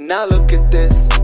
Now look at this.